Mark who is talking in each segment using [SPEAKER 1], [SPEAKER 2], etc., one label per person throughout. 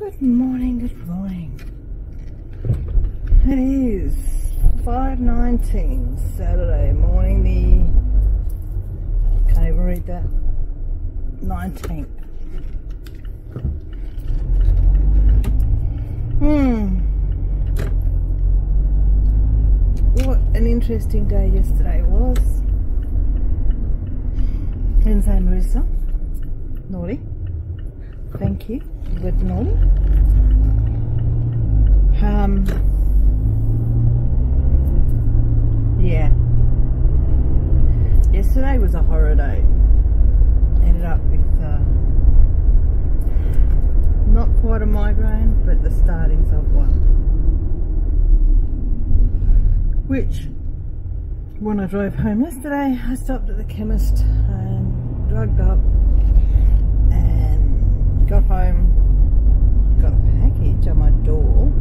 [SPEAKER 1] Good morning, good morning. It is 5.19 Saturday morning, the, can't even read that, 19th. Hmm. What an interesting day yesterday was. Didn't say Marissa. Naughty. Thank you. Naughty. Um. Yeah. Yesterday was a horror day. Ended up with uh, not quite a migraine, but the startings of one. Which, when I drove home yesterday, I stopped at the chemist and drugged up and got home, got a package on my door.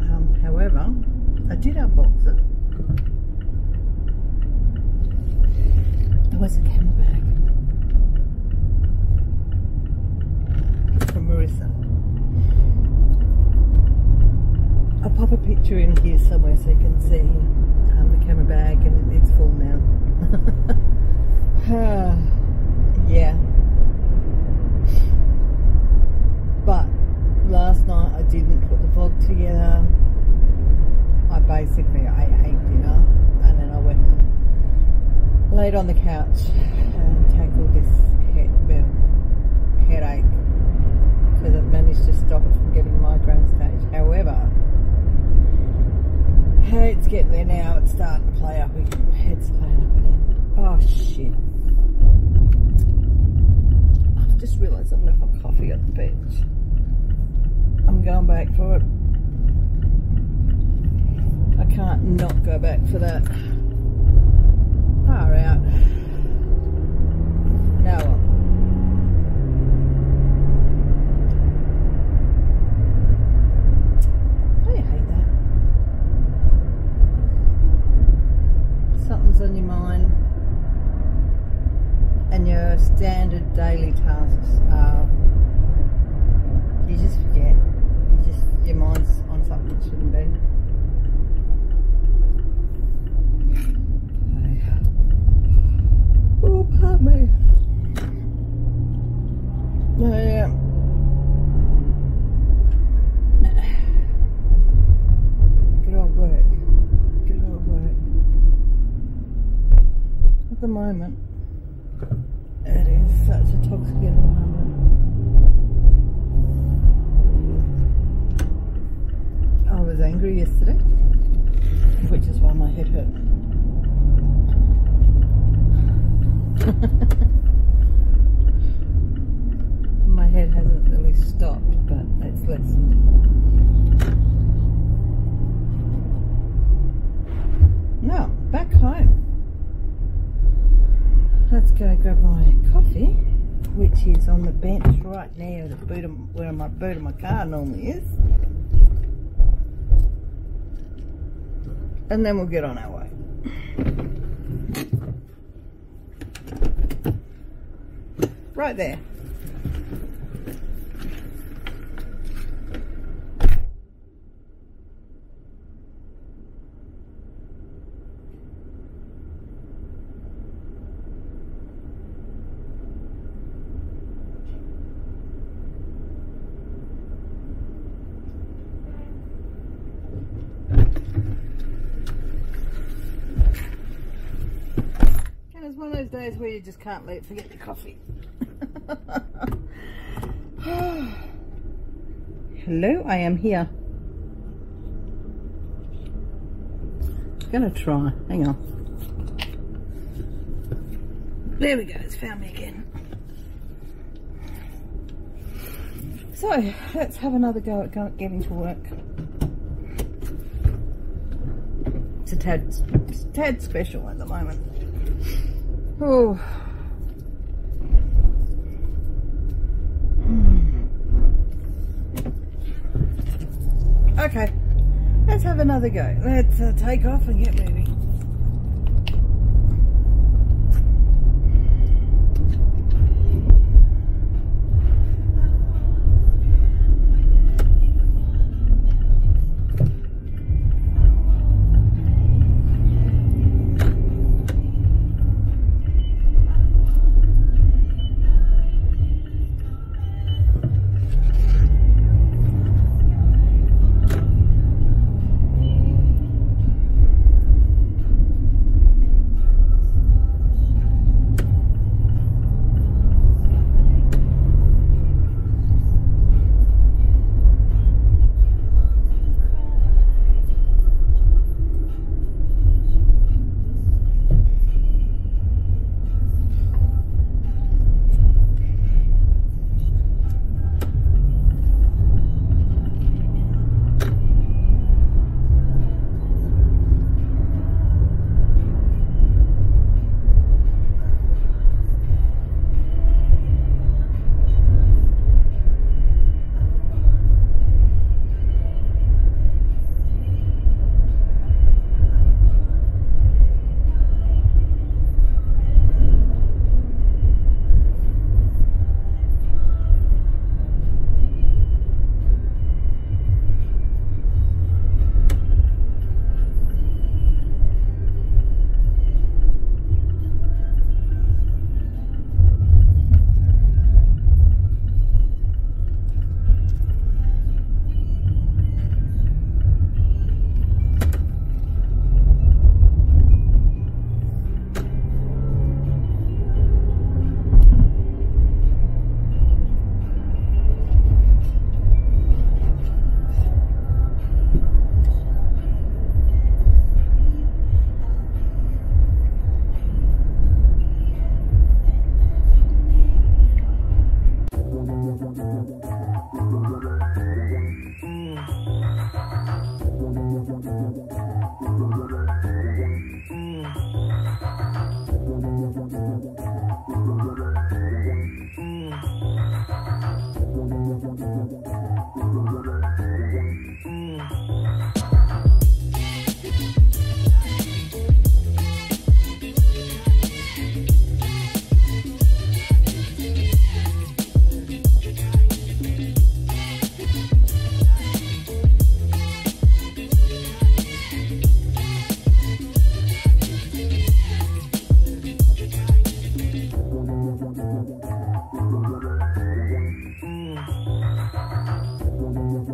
[SPEAKER 1] Um, however, I did unbox it. It was a camera bag from Marissa. I'll pop a picture in here somewhere so you can see um, the camera bag and it's full now. Ah, yeah. But last night I didn't put the vlog together. I basically I ate dinner and then I went and laid on the couch and tackled this head, well, headache because I've managed to stop it from getting migraine stage. However, it's getting there now. It's starting to play up again. Head's playing up again. Oh shit! I've just realised I've left my coffee on the bench. I'm going back for it. I can't not go back for that. Far out. Now what? Don't you hate that? Something's on your mind and your standard daily tasks are you just forget. You just your mind's on something it shouldn't be. Oh, pardon me. Yeah. Good old work. Work. At the moment, I was angry yesterday, which is why my head hurt. my head hasn't really stopped, but it's lessened. Now, back home. Let's go grab my coffee, which is on the bench right now, the boot of, where my boot of my car normally is. And then we'll get on our way. Right there. And it's one of those days where you just can't let forget your coffee. Hello, I am here. Gonna try. Hang on. There we go. It's found me again. So let's have another go at getting to work. It's a tad, it's a tad special at the moment. Oh. Okay, let's have another go. Let's uh, take off and get moving.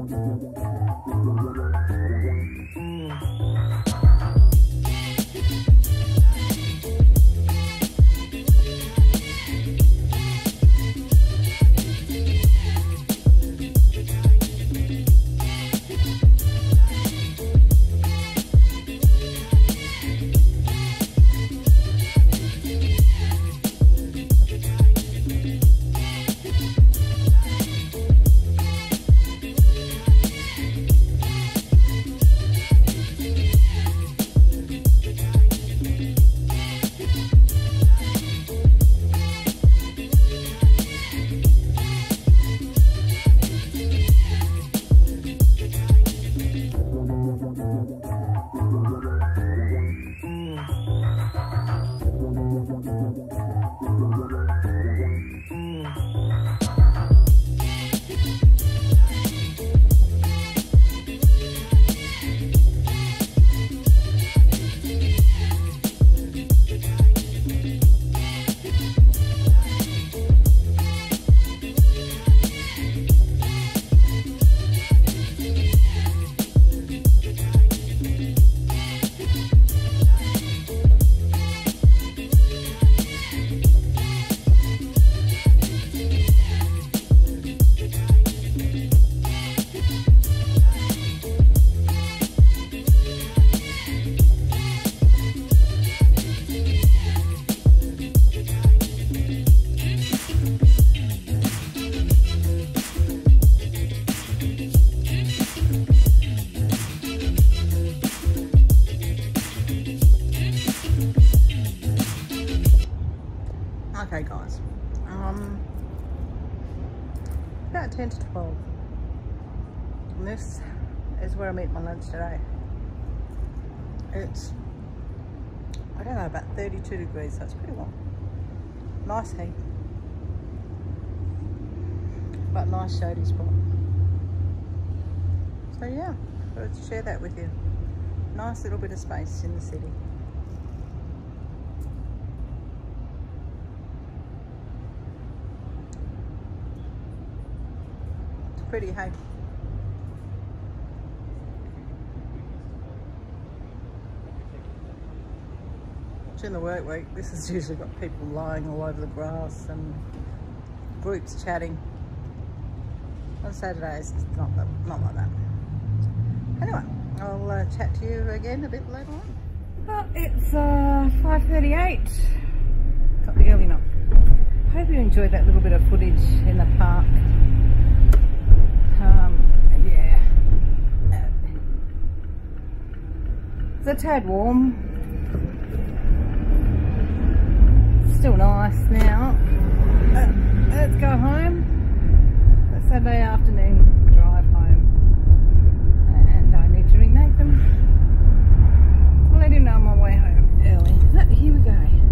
[SPEAKER 1] Thank you. 10 to 12. And this is where I'm eating my lunch today. It's, I don't know, about 32 degrees, so it's pretty warm. Nice heat. But nice shady spot. So yeah, I thought to share that with you. Nice little bit of space in the city. Pretty, hey? During the work week, this has usually got people lying all over the grass and groups chatting. On Saturdays, it's not, that, not like that. Anyway, I'll uh, chat to you again a bit later on. Well, it's uh, 5.38. Got the early knock. Hope you enjoyed that little bit of footage in the park. It's a tad warm. Still nice now. Uh, let's go home. It's Saturday afternoon drive home. And I need to ring Nathan. I'll let him know on my way home early. Here we go.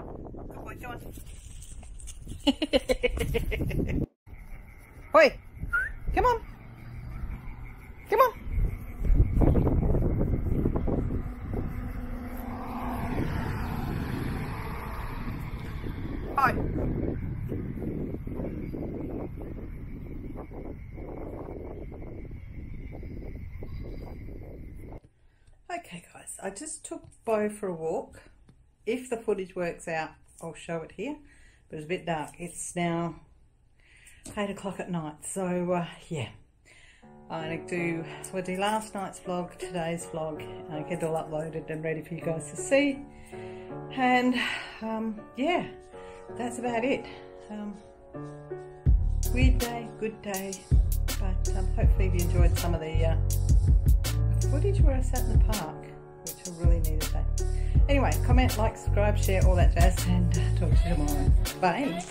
[SPEAKER 1] Boy, come on. Oi! Come on! Come on! Hi. Okay guys, I just took Bo for a walk. If the footage works out, I'll show it here. But it's a bit dark. It's now 8 o'clock at night. So uh, yeah, to do, we'll do last night's vlog, today's vlog. I get it all uploaded and ready for you guys to see. And um, yeah, that's about it. Um, weird day, good day. But um, hopefully you enjoyed some of the uh, footage where I sat in the park, which I really needed that. Anyway, comment, like, subscribe, share, all that jazz, and talk to you tomorrow. Bye.